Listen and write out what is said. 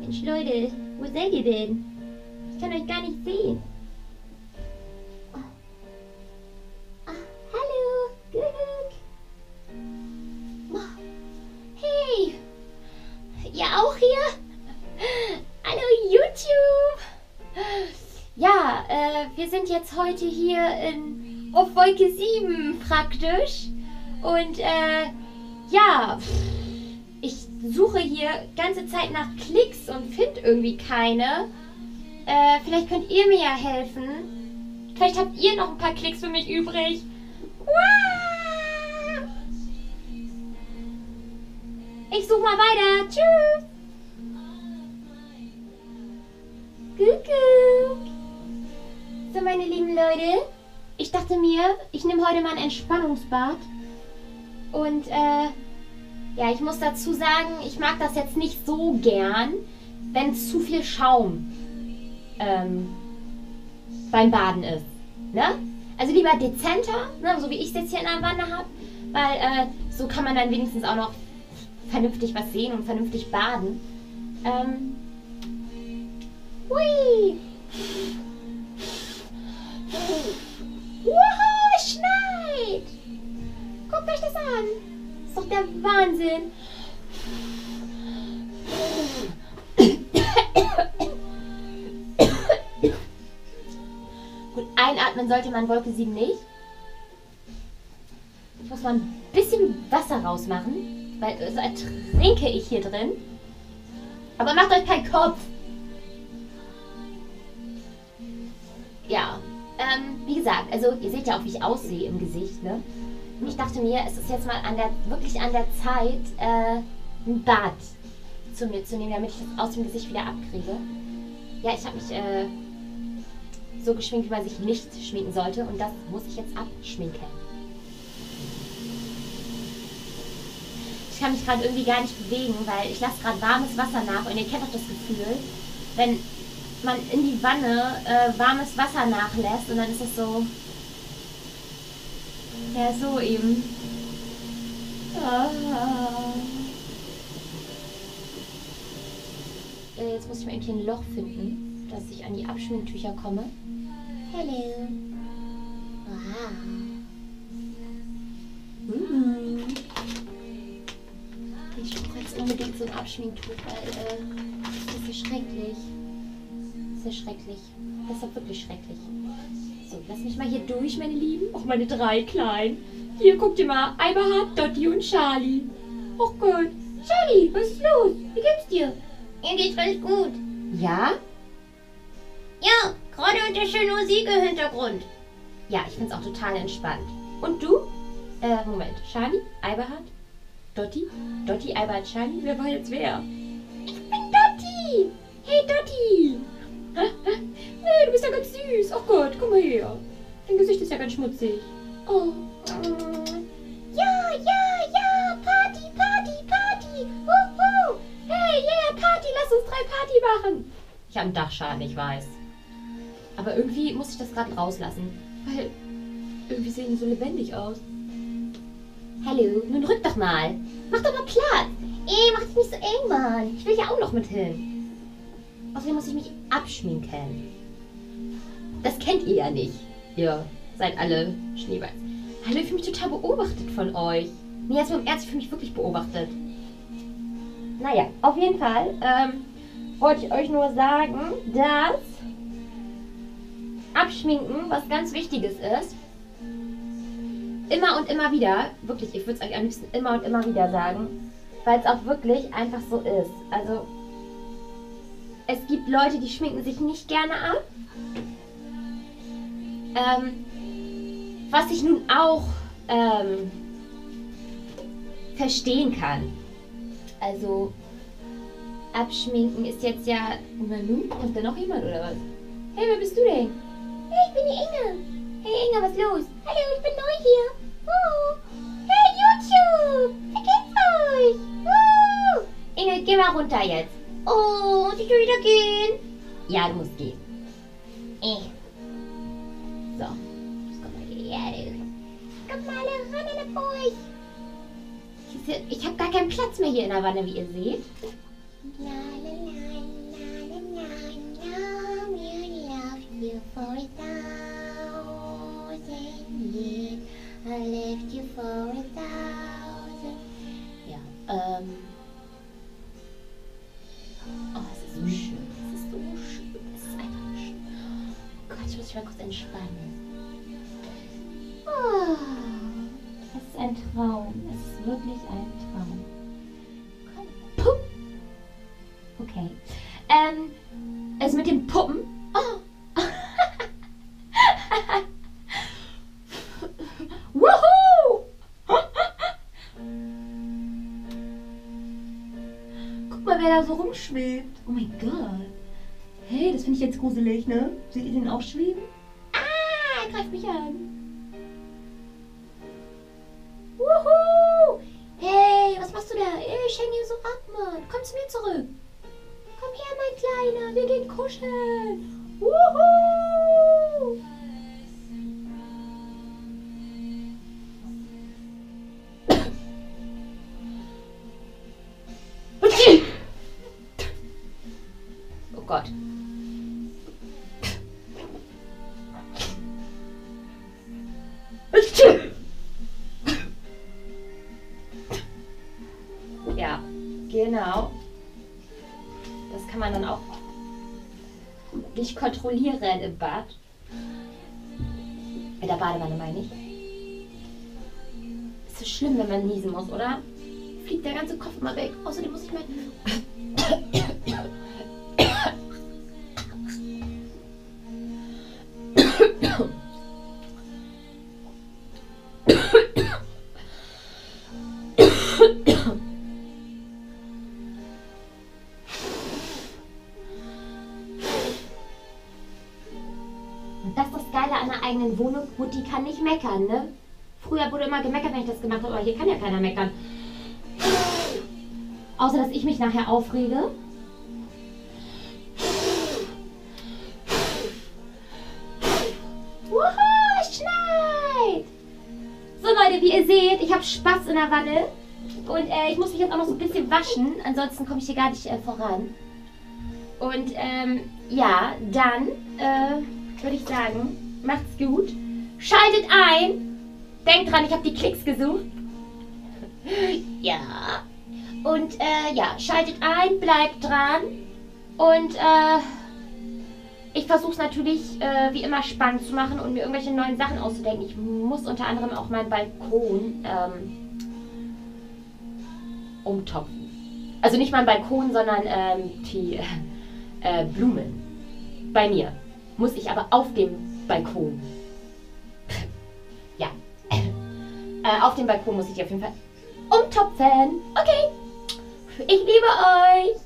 Mensch, Leute, wo seid ihr denn? Ich kann euch gar nicht sehen. Oh. Ah, hallo, Glück. Oh. Hey, ihr auch hier? Hallo, YouTube. Ja, äh, wir sind jetzt heute hier in, auf Wolke 7 praktisch. Und, äh, ja, ich suche hier ganze Zeit nach Klicks und finde irgendwie keine. Äh, vielleicht könnt ihr mir ja helfen. Vielleicht habt ihr noch ein paar Klicks für mich übrig. Uah! Ich suche mal weiter. Tschüss. Kuckuck. So, meine lieben Leute. Ich dachte mir, ich nehme heute mal ein Entspannungsbad. Und, äh, ja, ich muss dazu sagen, ich mag das jetzt nicht so gern, wenn zu viel Schaum ähm, beim Baden ist. Ne? Also lieber dezenter, ne? so wie ich es jetzt hier in der Wanne habe, weil äh, so kann man dann wenigstens auch noch vernünftig was sehen und vernünftig baden. Ähm, hui! Wow, es schneit! Guckt euch das an! Ist doch der Wahnsinn! Gut, einatmen sollte man Wolke 7 nicht. Ich muss mal ein bisschen Wasser rausmachen, weil so ertrinke ich hier drin. Aber macht euch keinen Kopf. Ja, ähm, wie gesagt, also ihr seht ja auch, wie ich aussehe im Gesicht, ne? Ich dachte mir, es ist jetzt mal an der, wirklich an der Zeit, äh, ein Bad zu mir zu nehmen, damit ich das aus dem Gesicht wieder abkriege. Ja, ich habe mich äh, so geschminkt, wie man sich nicht schminken sollte. Und das muss ich jetzt abschminken. Ich kann mich gerade irgendwie gar nicht bewegen, weil ich lasse gerade warmes Wasser nach. Und ihr kennt doch das Gefühl, wenn man in die Wanne äh, warmes Wasser nachlässt und dann ist es so... Ja, so eben. Ah. Äh, jetzt muss ich mal irgendwie ein Loch finden, dass ich an die Abschminktücher komme. Hello. Wow. Mhm. Ich brauche jetzt unbedingt so ein Abschminktuch, weil äh, das ist ja schrecklich. Das ist ja schrecklich. Das ist ja wirklich schrecklich. So, lass mich mal hier durch, meine Lieben. Auch meine drei Kleinen. Hier, guckt ihr mal. Eberhard, Dotti und Charlie. Oh Gott. Charlie, was ist los? Wie geht's dir? Mir geht's ganz gut. Ja? Ja, gerade mit der schönen Musik im Hintergrund. Ja, ich find's auch total entspannt. Und du? Äh, Moment. Charlie? Eberhard? Dotti? Dotti, Eberhard, Charlie? Wer war jetzt wer? Ich bin Dotti! Hey, Dotti! Bist ja ganz süß. Oh Gott, komm mal her. Dein Gesicht ist ja ganz schmutzig. Oh. Ja, ja, ja. Party, Party, Party. Huhu. Hey, yeah, Party. Lass uns drei Party machen. Ich habe einen Dachschaden, ich weiß. Aber irgendwie muss ich das gerade rauslassen. Weil irgendwie sehen die so lebendig aus. Hallo, nun rück doch mal. Mach doch mal Platz. Ey, mach dich nicht so eng, Mann. Ich will ja auch noch mit hin. Außerdem muss ich mich abschminken. Das kennt ihr ja nicht. Ihr seid alle Schneebeins. Hallo, ich fühle mich total beobachtet von euch. Nee, jetzt mal im Ernst, ich fühle mich wirklich beobachtet. Naja, auf jeden Fall ähm, wollte ich euch nur sagen, dass Abschminken was ganz Wichtiges ist. Immer und immer wieder, wirklich, ich würde es euch am liebsten immer und immer wieder sagen, weil es auch wirklich einfach so ist. Also, es gibt Leute, die schminken sich nicht gerne ab. Ähm, was ich nun auch ähm, verstehen kann. Also, abschminken ist jetzt ja. Na nun, kommt da noch jemand oder was? Hey, wer bist du denn? Hey, ich bin die Inge. Hey Inge, was ist los? Hallo, ich bin neu hier. Oh. Hey YouTube, geht's euch? Oh. Inge, geh mal runter jetzt. Oh, muss ich schon wieder gehen? Ja, du musst gehen. Eh. So. Komm mal hierher, du. Kommt mal ran an euch. Ich habe gar keinen Platz mehr hier in der Wanne, wie ihr seht. La, kurz entspannen. Oh, es ist ein Traum. Es ist wirklich ein Traum. Puh. Okay. Ähm, es mit den Puppen. Oh. Guck mal, wer da so rumschwebt. Oh mein Gott. Hey, das finde ich jetzt gruselig, ne? Seht ihr den auch schweben? Greift mich an. Wuhu! Hey, was machst du da? Ich hänge hier so ab, Mann. Komm zu mir zurück. Komm her, mein Kleiner. Wir gehen kuscheln. Wuhu! Oh Gott. Genau. Das kann man dann auch nicht kontrollieren im Bad. In der Badewanne meine ich. Ist so schlimm, wenn man niesen muss, oder? Fliegt der ganze Kopf mal weg. Außerdem muss ich mein. Wohnung. Mutti kann nicht meckern, ne? Früher wurde immer gemeckert, wenn ich das gemacht habe, aber hier kann ja keiner meckern. Außer, dass ich mich nachher aufrege. Wuhu, es schneit! So Leute, wie ihr seht, ich habe Spaß in der Wanne. Und äh, ich muss mich jetzt auch noch so ein bisschen waschen, ansonsten komme ich hier gar nicht äh, voran. Und ähm, ja, dann äh, würde ich sagen, macht's gut. Schaltet ein. Denkt dran, ich habe die Klicks gesucht. Ja. Und äh, ja, schaltet ein, bleibt dran. Und äh, ich versuche es natürlich äh, wie immer spannend zu machen und mir irgendwelche neuen Sachen auszudenken. Ich muss unter anderem auch meinen Balkon ähm, umtopfen. Also nicht mein Balkon, sondern ähm, die äh, Blumen. Bei mir. Muss ich aber auf dem Balkon. ja. Äh, auf dem Balkon muss ich die auf jeden Fall umtopfen. Okay. Ich liebe euch.